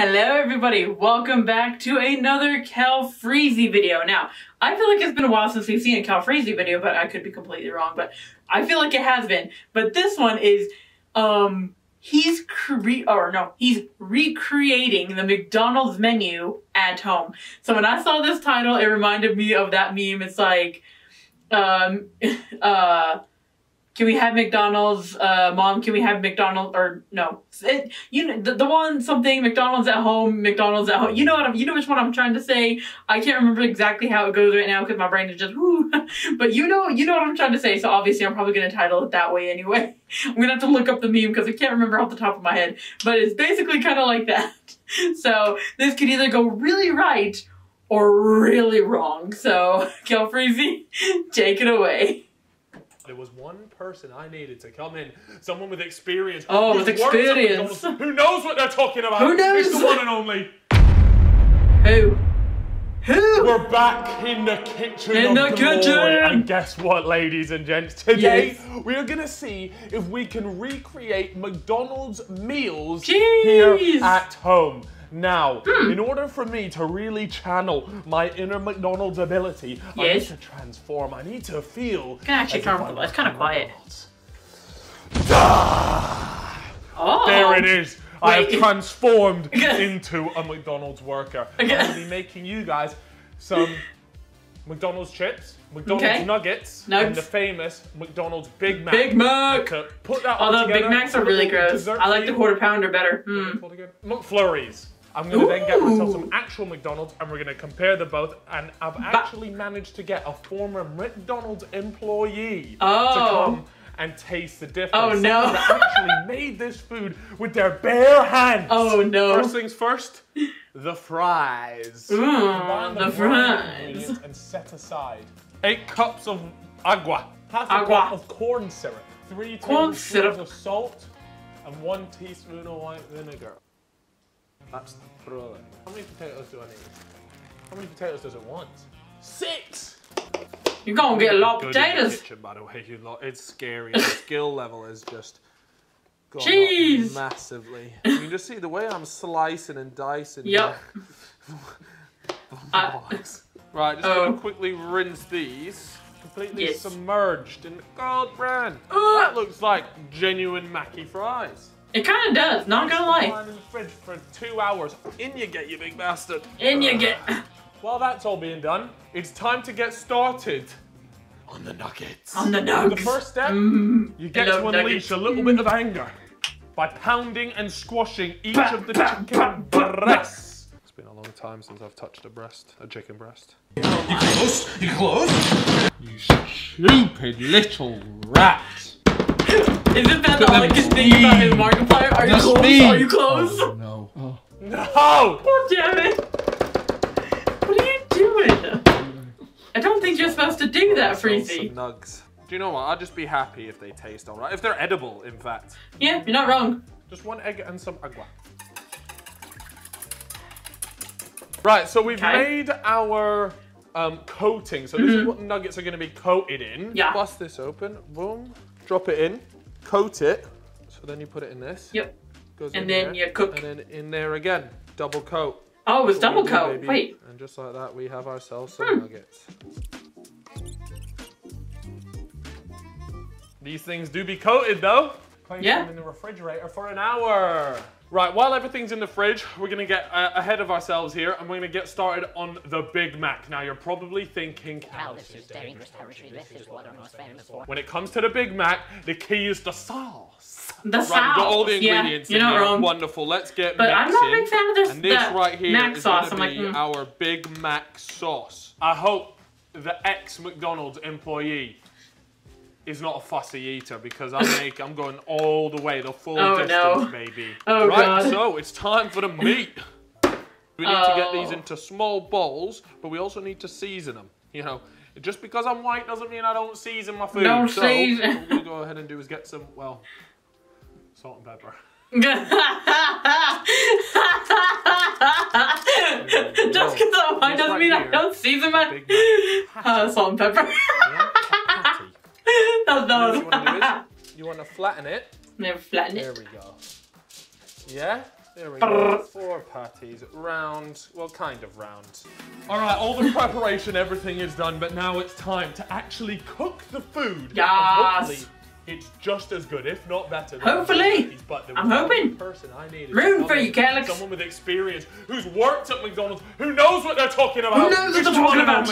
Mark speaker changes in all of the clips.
Speaker 1: Hello everybody, welcome back to another Calfreezy video. Now, I feel like it's been a while since we've seen a Calfreezy video, but I could be completely wrong, but I feel like it has been. But this one is, um, he's cre- or no, he's recreating the McDonald's menu at home. So when I saw this title, it reminded me of that meme. It's like, um, uh, can we have McDonald's? Uh, mom, can we have McDonald's? Or no, it, you know the, the one something McDonald's at home, McDonald's at home. You know what? I'm, you know which one I'm trying to say. I can't remember exactly how it goes right now because my brain is just whoo. but you know, you know what I'm trying to say. So obviously, I'm probably gonna title it that way anyway. I'm gonna have to look up the meme because I can't remember off the top of my head. But it's basically kind of like that. so this could either go really right or really wrong. So Calfreezy, take it away.
Speaker 2: There was one person I needed to come in, someone with experience.
Speaker 1: Oh, with experience.
Speaker 2: Who knows what they're talking about?
Speaker 1: Who knows?
Speaker 2: It's the one and only.
Speaker 1: Who? Who?
Speaker 2: We're back in the kitchen.
Speaker 1: In the kitchen!
Speaker 2: And guess what, ladies and gents? Today
Speaker 1: Yes.
Speaker 2: we're gonna see if we can recreate McDonald's meals
Speaker 1: Jeez.
Speaker 2: here at home. Now,
Speaker 1: Hmm.
Speaker 2: in order for me to really channel my inner McDonald's ability, I need to transform. I need to feel.
Speaker 1: Can actually
Speaker 2: as if
Speaker 1: turn- it's kinda
Speaker 2: was
Speaker 1: quiet.
Speaker 2: McDonald's.
Speaker 1: Oh.
Speaker 2: There it is. I have transformed into a McDonald's worker. I'm going to be making you guys some McDonald's chips, McDonald's
Speaker 1: Okay.
Speaker 2: nuggets,
Speaker 1: Nugs.
Speaker 2: and the famous McDonald's Big Mac.
Speaker 1: Big Mac.
Speaker 2: Put that all
Speaker 1: Although Big Macs are really gross. I like the quarter pounder better.
Speaker 2: What are they called again? McFlurries. I'm gonna then get myself some actual McDonald's and we're gonna compare the both. And I've actually managed to get a former McDonald's employee to
Speaker 1: Oh.
Speaker 2: come and taste the difference.
Speaker 1: Oh, no.
Speaker 2: That actually made this food with their bare hands.
Speaker 1: Oh, no.
Speaker 2: First things first, the fries.
Speaker 1: Ooh, the fries.
Speaker 2: And set aside eight cups of agua, half a
Speaker 1: Agua.
Speaker 2: cup of corn syrup, three
Speaker 1: Corn
Speaker 2: tablespoons
Speaker 1: syrup.
Speaker 2: of salt, and one teaspoon of white vinegar. That's brilliant. How many potatoes do I need? How many potatoes does it want? Six!
Speaker 1: You're gonna get a lot of
Speaker 2: Good in the
Speaker 1: potatoes.
Speaker 2: kitchen, by the way, you lot. It's scary. The skill level is just gone up
Speaker 1: Jeez.
Speaker 2: massively. You can just see the way I'm slicing and dicing.
Speaker 1: Yep. Uh,
Speaker 2: Right, just gonna quickly rinse these. Completely
Speaker 1: Yes.
Speaker 2: submerged in gold brand.
Speaker 1: Uh.
Speaker 2: that looks like genuine Mackie fries.
Speaker 1: It kind of does. Not gonna lie.
Speaker 2: In the fridge for two hours. In you get, you big bastard.
Speaker 1: In you get.
Speaker 2: While that's all being done, it's time to get started on the nuggets.
Speaker 1: On the
Speaker 2: nuggets.
Speaker 1: The
Speaker 2: first step,
Speaker 1: Mm,
Speaker 2: you get to unleash
Speaker 1: nuggets.
Speaker 2: a little bit of anger by pounding and squashing each
Speaker 1: Bah,
Speaker 2: of the
Speaker 1: bah,
Speaker 2: chicken
Speaker 1: bah, bah, bah.
Speaker 2: breasts. It's been a long time since I've touched a breast, a chicken breast.
Speaker 3: You close? You close? You stupid little rat.
Speaker 1: Isn't that the
Speaker 3: them
Speaker 1: like thing about his
Speaker 3: speed.
Speaker 1: Markiplier? Are you close?
Speaker 3: speed.
Speaker 1: Are you close?
Speaker 3: Oh, no. Oh.
Speaker 2: No!
Speaker 1: Oh, damn it. What are you doing? I don't think you're supposed to do that,
Speaker 2: Some
Speaker 1: Freezy.
Speaker 2: nugs. Do you know what? I'd just be happy if they taste alright. If they're edible, in fact.
Speaker 1: Yeah, you're not wrong.
Speaker 2: Just one egg and some agua. Right, so we've
Speaker 1: Okay.
Speaker 2: made our um, coating. So this is what nuggets are going to be coated in.
Speaker 1: Mm-hmm. Yeah.
Speaker 2: Bust this open. Boom. Drop it in. Coat it. So then you put it in this.
Speaker 1: Yep.
Speaker 2: Goes
Speaker 1: And
Speaker 2: in
Speaker 1: then
Speaker 2: there,
Speaker 1: you cook.
Speaker 2: And then in there again. Double coat.
Speaker 1: Oh, it was
Speaker 2: That's
Speaker 1: double
Speaker 2: we do,
Speaker 1: coat.
Speaker 2: baby.
Speaker 1: Wait. Hmm.
Speaker 2: And just like that, we have ourselves some nuggets. These things do be coated though. Place
Speaker 1: Yeah.
Speaker 2: them in the refrigerator for an hour. Right, while everything's in the fridge, we're gonna get uh, ahead of ourselves here and we're gonna get started on the Big Mac. Now, you're probably thinking,
Speaker 4: Now this is dangerous territory. This is what I'm most famous for.
Speaker 2: when it comes to the Big Mac, the key is the sauce.
Speaker 1: The
Speaker 2: Right, we've got all the
Speaker 1: sauce, yeah,
Speaker 2: ingredients
Speaker 1: you're
Speaker 2: in
Speaker 1: not
Speaker 2: here.
Speaker 1: wrong.
Speaker 2: Wonderful. Let's get
Speaker 1: But I'm not a big fan of this.
Speaker 2: And this right here
Speaker 1: Mac
Speaker 2: is
Speaker 1: sauce.
Speaker 2: gonna
Speaker 1: I'm like,
Speaker 2: be
Speaker 1: mm.
Speaker 2: our Big Mac sauce. I hope the ex McDonald's employee is not a fussy eater because I make I'm going all the way the full
Speaker 1: Oh,
Speaker 2: distance,
Speaker 1: no.
Speaker 2: baby.
Speaker 1: Oh,
Speaker 2: right,
Speaker 1: God.
Speaker 2: so it's time for the meat. We need to get these
Speaker 1: Oh.
Speaker 2: into small bowls, but we also need to season them. You know, just because I'm white doesn't mean I don't season my food.
Speaker 1: Don't
Speaker 2: so
Speaker 1: season.
Speaker 2: what we're gonna go ahead and do is get some well salt and pepper.
Speaker 1: Just because I'm white doesn't
Speaker 2: right
Speaker 1: mean I don't season my uh, salt and pepper.
Speaker 2: Yeah, patty.
Speaker 1: That's
Speaker 2: And you want to do
Speaker 1: not.
Speaker 2: is you want to flatten it.
Speaker 1: Never flatten
Speaker 2: There
Speaker 1: it.
Speaker 2: we go. Yeah, There we go. Four patties, round, well, kind of round. All right, all the preparation, everything is done, but now it's time to actually cook the food. And
Speaker 1: Yes.
Speaker 2: it's just as good, if not better. than
Speaker 1: Hopefully.
Speaker 2: Mackey's, But there
Speaker 1: I'm hoping.
Speaker 2: one person I needed.
Speaker 1: Rooting for you, Calix.
Speaker 2: Someone with experience, who's worked at McDonald's, who knows what they're talking about.
Speaker 1: Who knows what they're talking
Speaker 2: one and
Speaker 1: about?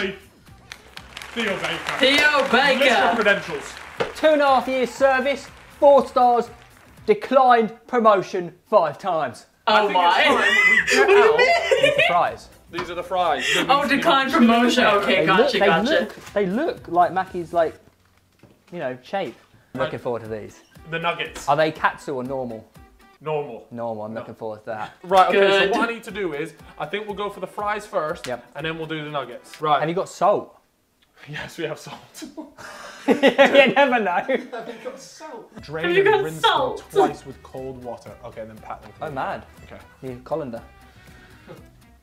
Speaker 2: Only Theo Baker.
Speaker 1: Theo
Speaker 2: List your
Speaker 1: Baker.
Speaker 2: credentials.
Speaker 5: Two and a half years service, four stars, declined promotion five times.
Speaker 1: Oh
Speaker 2: I think it's time
Speaker 1: my.
Speaker 2: we get out.
Speaker 5: These are fries.
Speaker 2: These are the fries.
Speaker 1: Oh, declined promotion. Okay,
Speaker 5: They
Speaker 1: gotcha,
Speaker 5: look, they
Speaker 1: gotcha.
Speaker 5: look, they look like Mackey's like, you know, shape. I'm looking forward to these.
Speaker 2: The nuggets.
Speaker 5: Are they katsu or normal?
Speaker 2: Normal.
Speaker 5: Normal. I'm looking forward to that.
Speaker 2: Right, okay,
Speaker 1: Good.
Speaker 2: so what I need to do is, I think we'll go for the fries first,
Speaker 5: Yep.
Speaker 2: and then we'll do the nuggets. Right.
Speaker 5: Have you got salt?
Speaker 2: Yes, we have salt.
Speaker 5: you never know.
Speaker 2: Drain
Speaker 1: Have you
Speaker 2: and
Speaker 1: got
Speaker 2: rinse
Speaker 1: salt?
Speaker 2: them twice with cold water. Okay, then pat them.
Speaker 5: Oh, mad.
Speaker 2: Okay.
Speaker 5: You colander.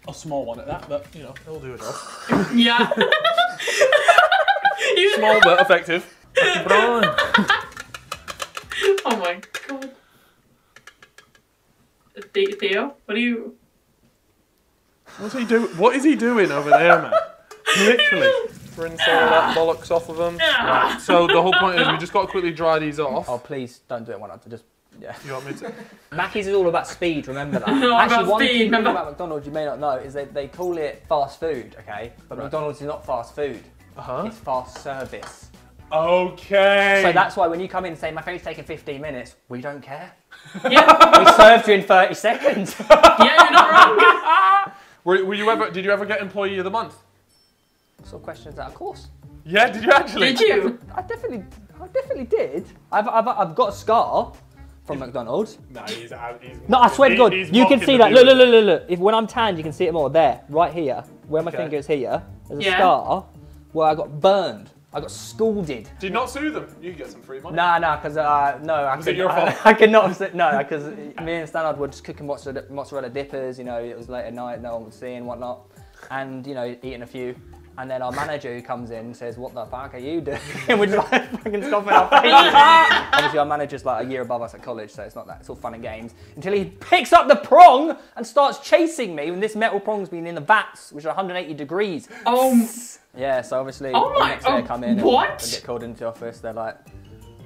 Speaker 2: A small one at that, but you know, it'll do it all.
Speaker 1: Yeah. You-
Speaker 2: Small but effective.
Speaker 1: Oh my god. The- Theo, what are you?
Speaker 2: What's he doing? What is he doing over there, man? Literally. Rinse all that bollocks off of them. Right, so the whole point is we just got to quickly dry these off.
Speaker 5: Oh, please don't do it one after. Just yeah.
Speaker 2: You want me to?
Speaker 5: Mackey's is all about speed. Remember that.
Speaker 1: All
Speaker 5: Actually,
Speaker 1: about
Speaker 5: one
Speaker 1: speed,
Speaker 5: key thing
Speaker 1: remember?
Speaker 5: about McDonald's you may not know is that they call it fast food. Okay, but
Speaker 2: Right.
Speaker 5: McDonald's is not fast food.
Speaker 2: Uh huh.
Speaker 5: It's fast service.
Speaker 2: Okay.
Speaker 5: So that's why when you come in and say my food's taking 15 minutes, we don't care.
Speaker 1: Yeah,
Speaker 5: We served you in 30 seconds.
Speaker 1: yeah, you're not wrong.
Speaker 2: Were, were you ever? Did you ever get employee of the month?
Speaker 5: So questions that, of course.
Speaker 2: Yeah. Did you actually?
Speaker 1: Did you?
Speaker 5: I definitely, I definitely did. I've, I've, I've got a scar from McDonald's.
Speaker 2: Nah, he's out. He's
Speaker 5: No, I swear to God,
Speaker 2: he's
Speaker 5: you can see that. Look, look, look, look, look. If when I'm tanned, you can see it more. There, right here, where my
Speaker 2: Okay.
Speaker 5: finger is here. There's a
Speaker 1: Yeah.
Speaker 5: scar where I got burned. I got scalded.
Speaker 2: Did you not sue them? You can get some free money.
Speaker 5: Nah, nah, because uh, no, I
Speaker 2: Was
Speaker 5: could,
Speaker 2: it your fault?
Speaker 5: I could not. have said- No, because me and Stannard were just cooking mozzarella, mozzarella dippers. You know, it was late at night, no one was seeing and whatnot, and you know, eating a few. And then our manager who comes in says, "What the fuck are you doing?" and we're just like fucking stomping our faces. Obviously, our manager's like a year above us at college, so it's not that. It's all fun and games until he picks up the prong and starts chasing me when this metal prong's been in the vats, which are 180 degrees.
Speaker 1: Oh,
Speaker 5: Yeah, so obviously
Speaker 1: Oh
Speaker 5: the next day
Speaker 1: oh,
Speaker 5: I come in and
Speaker 1: what?
Speaker 5: I get called into the office. They're like,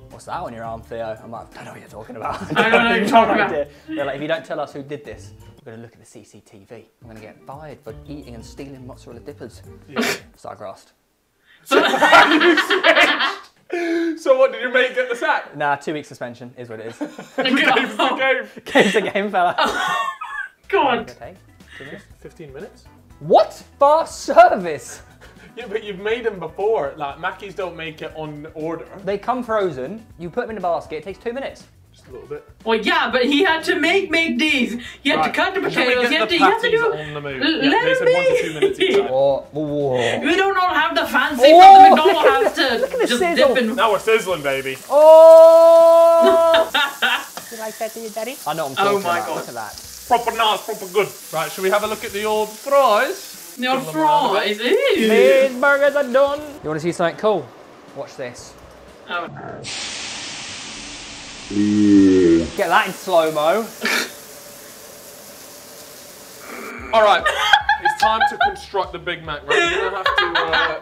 Speaker 5: "What's that on your arm, Theo?" I'm like, "I don't know what you're talking about."
Speaker 1: I don't know what you're talking about.
Speaker 5: They're like, "If you don't tell us who did this, we're gonna look at the CCTV. I'm gonna get fired for eating and stealing mozzarella dippers." So I grasped.
Speaker 2: So what? Did your mate get the sack?
Speaker 5: Nah, two week suspension is what it is.
Speaker 2: Game's the game.
Speaker 5: Game's the game, fella.
Speaker 1: God.
Speaker 5: Okay. Minutes.
Speaker 2: 15 minutes.
Speaker 5: What? Fast service.
Speaker 2: Yeah, but you've made them before. Like Mackies don't make it on order.
Speaker 5: They come frozen. You put them in the basket. It takes two minutes.
Speaker 2: Just a little bit.
Speaker 1: Well, yeah, but he had to make make these. He had
Speaker 2: Right.
Speaker 1: to cut the potatoes.
Speaker 2: get
Speaker 1: He had
Speaker 2: the
Speaker 1: to, he had to do.
Speaker 2: on the move.
Speaker 1: L-
Speaker 2: Yeah,
Speaker 1: let him
Speaker 2: said one to two
Speaker 1: be.
Speaker 2: minutes each time.
Speaker 5: Oh, whoa.
Speaker 1: We don't all have the fancy
Speaker 5: Oh,
Speaker 1: from the McDonald's
Speaker 5: look at
Speaker 1: house to
Speaker 5: look at
Speaker 1: just
Speaker 5: sizzle.
Speaker 1: dip in.
Speaker 2: Now we're sizzling, baby.
Speaker 5: Oh! Do you like that, do you, Daddy? I know what I'm oh talking
Speaker 1: Oh my
Speaker 5: about.
Speaker 1: God.
Speaker 5: Look at that.
Speaker 2: Proper nice, proper good. Right, should we have a look at the old fries?
Speaker 1: No
Speaker 2: Give them around a
Speaker 1: fries. Ew.
Speaker 5: These burgers are done. You want to see something cool? Watch this.
Speaker 1: Oh.
Speaker 5: Get that in slow mo.
Speaker 2: All right, it's time to construct the Big Mac. Right, you're gonna have to uh,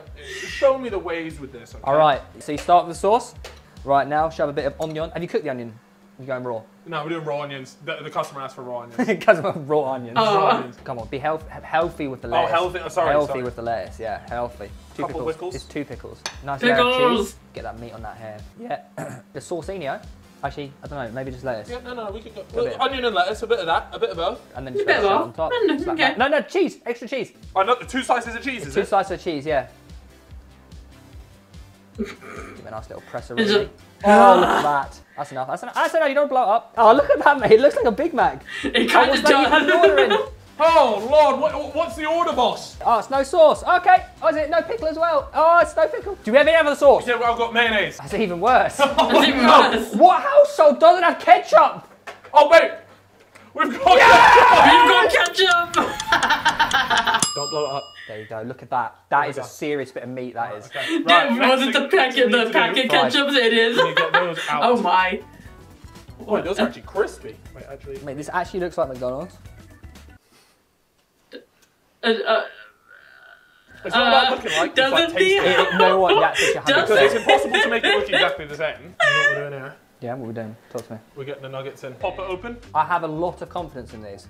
Speaker 2: show me the ways with this. Okay?
Speaker 5: All right. So you start with the sauce. Right now, shove a bit of onion. Have you cooked the onion? You're going raw.
Speaker 2: No, we're doing raw onions. The, the customer asked for raw onions.
Speaker 5: Because of raw onions.
Speaker 1: Oh.
Speaker 2: raw onions.
Speaker 5: Come on, be health, healthy with the
Speaker 2: Oh, healthy. Oh, sorry,
Speaker 5: healthy
Speaker 2: sorry.
Speaker 5: with the lettuce, yeah, healthy. Two
Speaker 2: Couple
Speaker 5: pickles.
Speaker 2: pickles.
Speaker 5: Just two pickles. Nice layer of
Speaker 1: Pickles.
Speaker 5: cheese. Get that meat on that hair. Yeah. the sauce, saucinio. Actually, I don't know. Maybe just lettuce.
Speaker 2: Yeah, no, no, we can go.
Speaker 5: bit.
Speaker 2: onion and lettuce, a bit of that, a bit of both.
Speaker 5: And then just
Speaker 1: A bit
Speaker 5: it
Speaker 1: of
Speaker 5: on top.
Speaker 1: both. Mm, okay.
Speaker 5: No, no, cheese. Extra cheese.
Speaker 2: Oh, no, two slices of cheese, is
Speaker 5: Two
Speaker 2: it?
Speaker 5: slices of cheese, yeah. Give it a nice little presser. Really. Oh, look at that. That's enough. That's enough. That's enough. You don't blow it up. Oh, look at that, mate. It looks like a Big Mac.
Speaker 1: It kind of
Speaker 5: that you have
Speaker 1: does.
Speaker 5: ordering?
Speaker 2: Oh Lord, what, what's the order, boss?
Speaker 5: Oh, it's no sauce. Okay. Oh, is it no pickle as well? Oh, it's no pickle. Do we have any other sauce?
Speaker 2: Yeah, well, I've got mayonnaise.
Speaker 5: That's even worse.
Speaker 1: That's even worse.
Speaker 5: what household doesn't have ketchup?
Speaker 2: Oh wait, we've got.
Speaker 1: ketchup We've got ketchup.
Speaker 2: Don't blow it up.
Speaker 5: There you go. Look at that. That is a serious bit of meat. That is.
Speaker 2: Okay.
Speaker 1: Dude, was it the packet? The packet
Speaker 2: ketchup? need to do-
Speaker 1: It is.
Speaker 2: we need to get those oh, out.
Speaker 1: Oh my.
Speaker 2: Oh, those uh, are actually crispy. Wait, actually.
Speaker 5: Mate, this actually looks like McDonald's.
Speaker 1: Uh, uh,
Speaker 2: It's not
Speaker 1: Uh,
Speaker 2: about looking like,
Speaker 1: doesn't
Speaker 2: tasting.
Speaker 1: the-
Speaker 5: It, it, no one, that's what you have
Speaker 1: Does
Speaker 2: Because it's impossible to make it look exactly the same. You what we're doing here?
Speaker 5: Yeah, what are we doing? Talk to me.
Speaker 2: We're getting the nuggets in. Pop it open.
Speaker 5: I have a lot of confidence in these.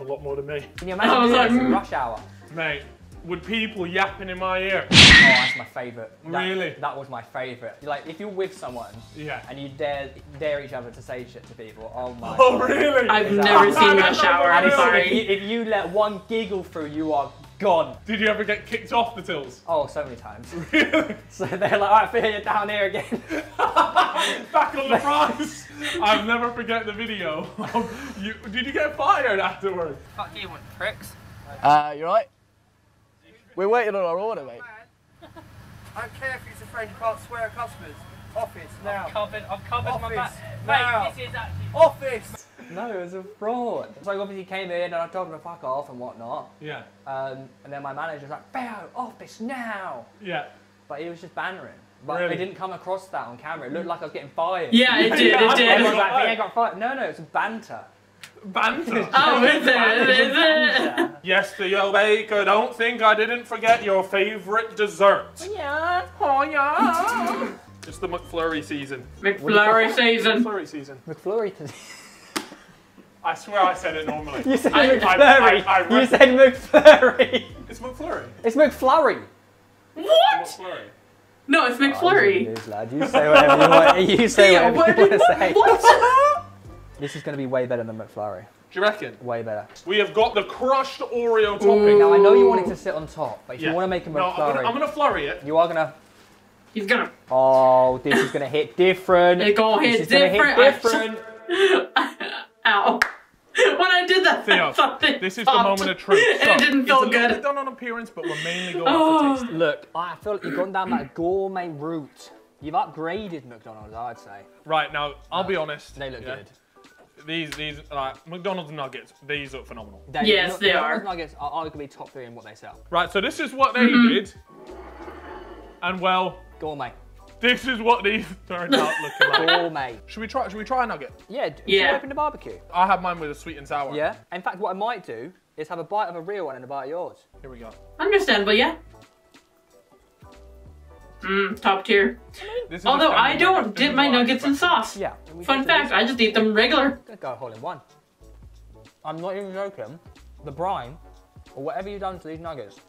Speaker 2: A lot more than me.
Speaker 5: Can you
Speaker 1: I
Speaker 5: imagine
Speaker 1: was
Speaker 5: doing
Speaker 1: like,
Speaker 5: this in
Speaker 1: mm.
Speaker 5: rush hour?
Speaker 2: Mate, with people yapping in my ear.
Speaker 5: Oh, that's my favourite. That-
Speaker 2: Really?
Speaker 5: That was my favourite. Like, if you're with someone
Speaker 2: Yeah.
Speaker 5: and you dare dare each other to say shit to people, oh my
Speaker 2: Oh,
Speaker 5: god.
Speaker 2: really?
Speaker 1: I've
Speaker 5: Is that-
Speaker 1: never seen Rush
Speaker 5: shower.
Speaker 1: I'm
Speaker 5: if, if,
Speaker 1: sorry.
Speaker 5: you, if you let one giggle through, you are gone.
Speaker 2: Did you ever get kicked off the tills?
Speaker 5: Oh, so many times. Really? so they're like, alright, Phil, you're down here again.
Speaker 2: Back on the fries. I'll never forget the video. you, did you get fired afterwards?
Speaker 5: Fuck you, pricks.
Speaker 6: Uh, you right? We're waiting on our order, mate.
Speaker 7: I don't care if it's a friend, you can't swear at customers. Office, now.
Speaker 5: Covered, I've covered my
Speaker 7: Office,
Speaker 5: back.
Speaker 7: now.
Speaker 5: Mate, this is actually.
Speaker 7: Office!
Speaker 5: No, it was a fraud. So I obviously came in and I told him to fuck off and whatnot.
Speaker 2: Yeah.
Speaker 5: Um, and then my manager was like, Theo, office now.
Speaker 2: Yeah.
Speaker 5: But he was just bantering. But
Speaker 2: Really?
Speaker 5: it didn't come across that on camera. It looked like I was getting fired.
Speaker 1: Yeah, it did.
Speaker 2: Yeah,
Speaker 1: It did.
Speaker 5: Everyone's
Speaker 2: I-
Speaker 5: like, Theo got fired. No, no, it's banter.
Speaker 2: Banter.
Speaker 1: Oh, is it? Is it?
Speaker 5: Banter.
Speaker 2: yes, Theo Baker, don't think I didn't forget your favourite dessert.
Speaker 5: yeah.
Speaker 2: Oh, yeah. It's the McFlurry season.
Speaker 1: McFlurry season.
Speaker 2: McFlurry season.
Speaker 5: McFlurry. season.
Speaker 2: I swear I said it normally.
Speaker 5: You said
Speaker 1: I- I-
Speaker 5: McFlurry.
Speaker 2: I- I
Speaker 5: you said McFlurry.
Speaker 2: It's McFlurry.
Speaker 5: It's McFlurry.
Speaker 1: What?
Speaker 2: McFlurry.
Speaker 1: No, it's
Speaker 5: Oh,
Speaker 1: McFlurry.
Speaker 5: Lad. You say whatever you want. You say
Speaker 1: Yeah,
Speaker 5: whatever
Speaker 1: what
Speaker 5: you want to say.
Speaker 1: What?
Speaker 5: This is going to be way better than McFlurry.
Speaker 2: Do you reckon?
Speaker 5: Way better.
Speaker 2: We have got the crushed Oreo topping.
Speaker 5: Now I know you want it to sit on top, but if
Speaker 2: Yeah.
Speaker 5: you want to make a
Speaker 2: I'm
Speaker 5: McFlurry,
Speaker 2: gonna, I'm gonna flurry it.
Speaker 5: you are gonna.
Speaker 1: He's gonna.
Speaker 5: Oh, this is gonna hit different.
Speaker 1: It's gonna hit
Speaker 5: is gonna
Speaker 1: different.
Speaker 5: hit different.
Speaker 1: Ow. When I did that,
Speaker 2: Theo,
Speaker 1: something
Speaker 2: This is the moment of truth.
Speaker 1: And it didn't feel
Speaker 2: it's a little
Speaker 1: good.
Speaker 2: bit done on appearance, but we're mainly going
Speaker 1: Oh.
Speaker 2: off taste.
Speaker 5: Look, I feel like you've gone down that gourmet route. You've upgraded McDonald's, I'd say.
Speaker 2: Right now, I'll be honest.
Speaker 5: They look
Speaker 2: yeah,
Speaker 5: good.
Speaker 2: These, these, like McDonald's nuggets, these look phenomenal.
Speaker 5: They,
Speaker 1: Yes,
Speaker 5: Mc-
Speaker 1: they
Speaker 5: McDonald's
Speaker 1: are.
Speaker 5: Nuggets are arguably top three in what they sell.
Speaker 2: Right, so this is what they
Speaker 1: Mm-hmm.
Speaker 2: did, and well,
Speaker 5: Gourmet.
Speaker 2: this is what these turned out looking like.
Speaker 5: Gourmet.
Speaker 2: Should we try? Should we try a nugget?
Speaker 5: Yeah.
Speaker 1: Yeah.
Speaker 5: Should we open the barbecue?
Speaker 2: I have mine with a sweet and sour.
Speaker 5: Yeah. In fact, what I might do is have a bite of a real one and a bite of yours.
Speaker 2: Here we go.
Speaker 1: Understandable, yeah. Mmm, top tier.
Speaker 2: This is
Speaker 1: Although I don't
Speaker 2: nugget.
Speaker 1: Dip my nuggets in sauce.
Speaker 5: Yeah.
Speaker 1: Fun fact. I just eat them regular.
Speaker 5: Gonna go hole in one. I'm not even joking. The brine, or whatever you've done to these nuggets,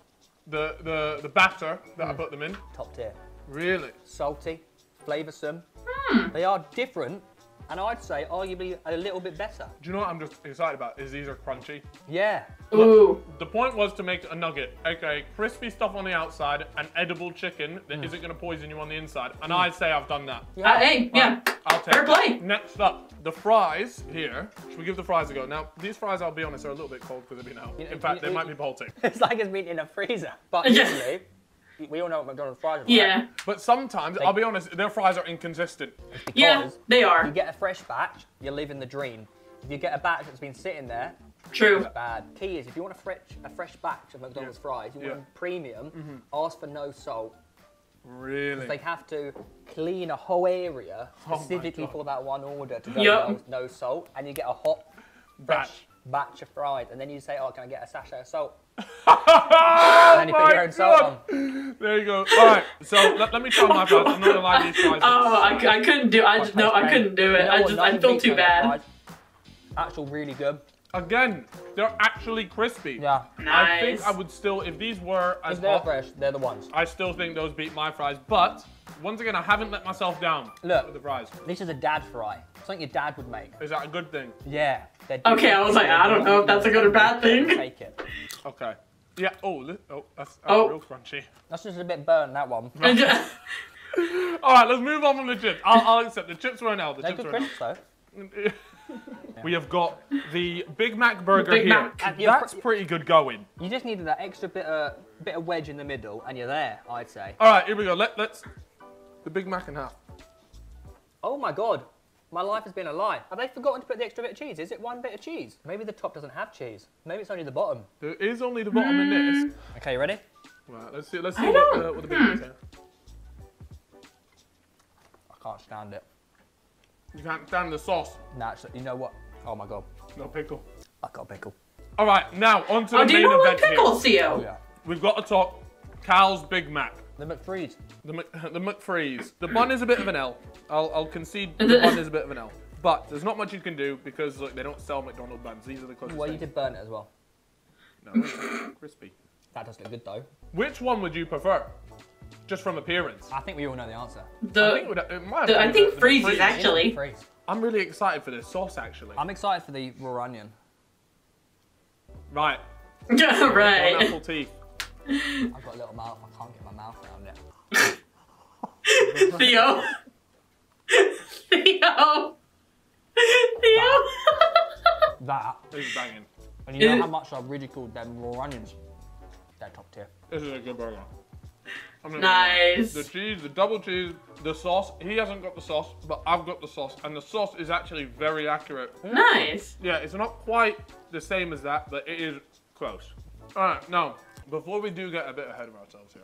Speaker 2: The the the batter that I
Speaker 5: Hmm.
Speaker 2: put them in.
Speaker 5: top tier.
Speaker 2: Really?
Speaker 5: Salty, flavoursome.
Speaker 1: Hmm.
Speaker 5: They are different, and I'd say arguably a little bit better.
Speaker 2: Do you know what I'm just excited about? Is these are crunchy.
Speaker 5: Yeah.
Speaker 1: Ooh.
Speaker 2: The point was to make a nugget, okay, crispy stuff on the outside, and edible chicken that
Speaker 5: Hmm.
Speaker 2: not going to poison you on the inside. And I'd say I've done that.
Speaker 1: Uh, hey, yeah.
Speaker 2: I'll take
Speaker 1: Fair play.
Speaker 2: Next up, the fries here. Should we give the fries a go? Now, these fries, I'll be honest, are a little bit cold because they've been out.
Speaker 5: You know,
Speaker 2: In fact,
Speaker 5: you-
Speaker 2: they
Speaker 5: you-
Speaker 2: might be bolting.
Speaker 5: It's like it's been in a freezer. But
Speaker 1: Yeah.
Speaker 5: usually, we all know what McDonald's fries are like.
Speaker 1: Yeah.
Speaker 2: But sometimes, I'll be honest, their fries are inconsistent.
Speaker 1: Yeah,
Speaker 5: Because
Speaker 1: they
Speaker 5: You get a fresh batch, you're living the dream. If you get a batch that's been sitting there,
Speaker 1: True.
Speaker 5: it's bad. Key is if you want a fresh a fresh batch of McDonald's fries, you want
Speaker 2: Yeah. Mm-hmm.
Speaker 5: premium, ask for no salt.
Speaker 2: Really?
Speaker 5: Because they have to clean a whole area
Speaker 2: Oh
Speaker 5: specifically
Speaker 2: God.
Speaker 5: for that one order to go
Speaker 1: Yup.
Speaker 5: no, no salt, and you get a hot
Speaker 2: Batch.
Speaker 5: Batch of fries, and then you say, "Oh, can I get a sachet of salt?"
Speaker 2: oh
Speaker 5: And then you put your own salt on.
Speaker 2: There you go. All right, so let, let me try my fries. I'm not gonna lie, these fries.
Speaker 1: Oh, I, I couldn't do. I just no, I couldn't do it.
Speaker 5: You know
Speaker 1: I just I
Speaker 5: Nothing
Speaker 1: feel too bad.
Speaker 5: fries. Actual, really good.
Speaker 2: Again, they're actually crispy.
Speaker 5: Yeah. Nice.
Speaker 2: I think I would still, if these were as
Speaker 5: If they're
Speaker 2: hot,
Speaker 5: fresh, they're the ones.
Speaker 2: I still think those beat my fries. But once again, I haven't let myself down
Speaker 5: Look.
Speaker 2: with the fries.
Speaker 5: This is a dad fry. Something your dad would make.
Speaker 2: Is that a good thing?
Speaker 5: Yeah.
Speaker 1: Okay, I was like, I don't know if that's a good or bad thing.
Speaker 5: Take it.
Speaker 2: Okay. Yeah. Oh, li- oh, that's, that's
Speaker 1: Oh.
Speaker 2: real crunchy.
Speaker 5: That's just a bit burnt, that one.
Speaker 2: All right, let's move on from the chips. I'll, I'll accept the chips were an L. The
Speaker 5: They're
Speaker 2: chips
Speaker 5: good
Speaker 2: were
Speaker 5: crisps, though.
Speaker 2: We have got the Big Mac burger
Speaker 1: Big
Speaker 2: here.
Speaker 1: Mac.
Speaker 2: That's pretty good going.
Speaker 5: You just needed that extra bit of bit of wedge in the middle, and you're there. I'd say.
Speaker 2: All right, here we go. Let, let's the Big Mac in half.
Speaker 5: Oh my god, my life has been a lie. Have they forgotten to put the extra bit of cheese? Is it one bit of cheese? Maybe the top doesn't have cheese. Maybe it's only the bottom.
Speaker 2: There is only the bottom in this.
Speaker 5: Okay, you ready?
Speaker 2: Right, let's see. Let's see what, uh, what the Big Mac's here.
Speaker 5: I can't stand it.
Speaker 2: You can't stand the sauce.
Speaker 5: Naturally, you know what? Oh my god,
Speaker 2: No pickle.
Speaker 5: I got a pickle.
Speaker 2: All right, now on to the
Speaker 1: Oh, do
Speaker 2: main
Speaker 1: you not like
Speaker 2: event
Speaker 1: pickles,
Speaker 2: here.
Speaker 1: Theo?
Speaker 5: Oh yeah.
Speaker 2: We've got to talk Cal's Big Mac.
Speaker 5: The McFreeze.
Speaker 2: The, Mc, the McFreeze. The bun is a bit of an L. I'll, I'll concede the bun is a bit of an L. But there's not much you can do because look, they don't sell McDonald's buns. These are the closest
Speaker 5: Well, you
Speaker 2: things.
Speaker 5: did burn it as well.
Speaker 2: No, it's crispy.
Speaker 5: That does look good though.
Speaker 2: Which one would you prefer? Just from appearance.
Speaker 5: I think we all know the answer.
Speaker 2: I think, it
Speaker 1: The,
Speaker 2: would, it might
Speaker 1: the I think
Speaker 2: the- the
Speaker 1: Freeze is
Speaker 2: McFreeze.
Speaker 1: actually.
Speaker 5: McFreeze.
Speaker 2: I'm really excited for this sauce actually.
Speaker 5: I'm excited for the raw onion.
Speaker 2: right.
Speaker 1: Yeah,
Speaker 2: On
Speaker 1: right.
Speaker 2: apple teeth.
Speaker 5: I've got a little mouth. I can't get my mouth around it.
Speaker 1: Theo. Theo. Theo.
Speaker 5: That.
Speaker 2: This is banging.
Speaker 5: And you know how much I've ridiculed them raw onions? They're top tier.
Speaker 2: This is a good burger. I'm
Speaker 1: Nice.
Speaker 2: The cheese, the double cheese, the sauce. He hasn't got the sauce, but I've got the sauce, and the sauce is actually very accurate.
Speaker 1: nice.
Speaker 2: Yeah, it's not quite the same as that, but it is close. All right, now before we do get a bit ahead of ourselves here,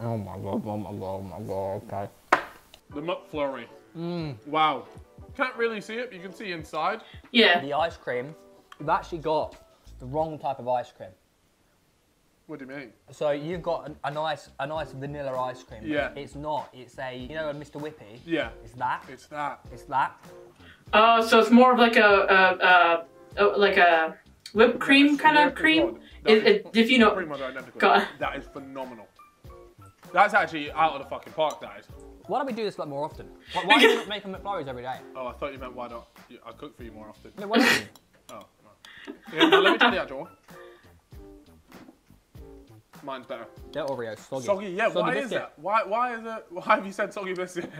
Speaker 5: Oh my god, oh my god, oh my god, okay.
Speaker 2: the McFlurry.
Speaker 5: Mm.
Speaker 2: Wow, can't really see it. but You can see inside.
Speaker 1: Yeah.
Speaker 5: The ice cream, you've actually got the wrong type of ice cream.
Speaker 2: What do you mean?
Speaker 5: So you've got a, a nice, a nice vanilla ice cream.
Speaker 2: Yeah.
Speaker 5: It's not. It's a, you know, a Mr. Whippy.
Speaker 2: Yeah,
Speaker 5: It's that.
Speaker 2: it's that.
Speaker 5: It's that.
Speaker 1: Oh, so it's more of like a, a, a, a like a whipped cream kind of cream.
Speaker 2: God, that
Speaker 1: It, it, if you know,
Speaker 2: pretty much identical.
Speaker 1: God.
Speaker 2: That is phenomenal. That's actually out of the fucking park. That is.
Speaker 5: Why don't we do this like more often? Why, why do you not make them McFlurries every day?
Speaker 2: Oh, I thought you meant why not? I cook for you more often.
Speaker 5: No, why don't you?
Speaker 2: Oh, no. Yeah, now let me tell the actual one. Mine's better.
Speaker 5: They're Oreos, soggy.
Speaker 2: Soggy, yeah.
Speaker 5: Soggy
Speaker 2: why is that? Why? Why is it? Why have you said soggy biscuit?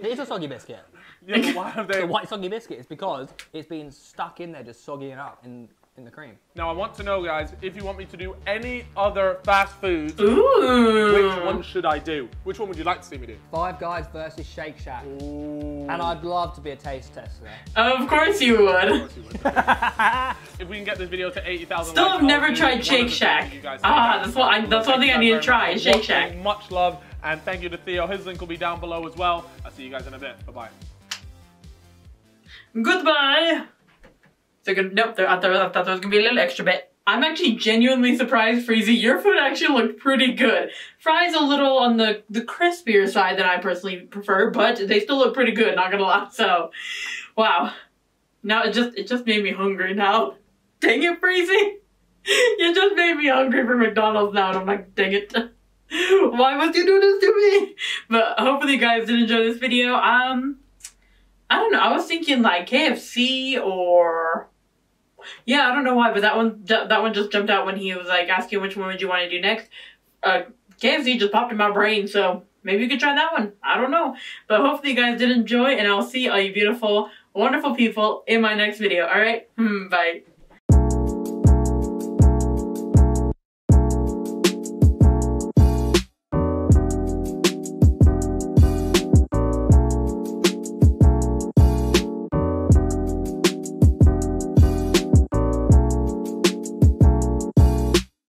Speaker 5: It is a soggy biscuit.
Speaker 2: yeah, but why have they?
Speaker 5: The white soggy biscuit is because it's been stuck in there, just soggying up in, in the cream.
Speaker 2: Now I want to know, guys, if you want me to do any other fast foods,
Speaker 1: ooh.
Speaker 2: which one should I do? Which one would you like to see me do?
Speaker 5: Five Guys versus Shake Shack. And I'd love to be a taste tester.
Speaker 1: Of course you would.
Speaker 2: if we can get this video to 80,000
Speaker 1: Still
Speaker 2: likes,
Speaker 1: have never tried Shake Shack.
Speaker 2: guys
Speaker 1: Ah, that's what I- that's one thing I need to try,
Speaker 2: very
Speaker 1: Shake
Speaker 2: for
Speaker 1: Shack.
Speaker 2: Much love, and thank you to Theo. His link will be down below as well. I'll see you guys in a bit. Bye-bye.
Speaker 1: Goodbye. So good. Nope. There, I, thought, I thought there was gonna be a little extra bit. I'm actually genuinely surprised, Freezy. Your food actually looked pretty good. Fries a little on the the crispier side than I personally prefer, but they still look pretty good. Not gonna lie. So, wow. Now it just it just made me hungry. Now, dang it, Freezy. You just made me hungry for McDonald's now, and I'm like, dang it. Why must you do this to me? But hopefully you guys did enjoy this video. Um, I don't know. I was thinking like KFC or yeah, I don't know why, but that one that one just jumped out when he was like asking which one would you want to do next. Uh, KFC just popped in my brain, so maybe you could try that one. I don't know, but hopefully you guys did enjoy, and I'll see all you beautiful, wonderful people in my next video. All right, hmm, bye.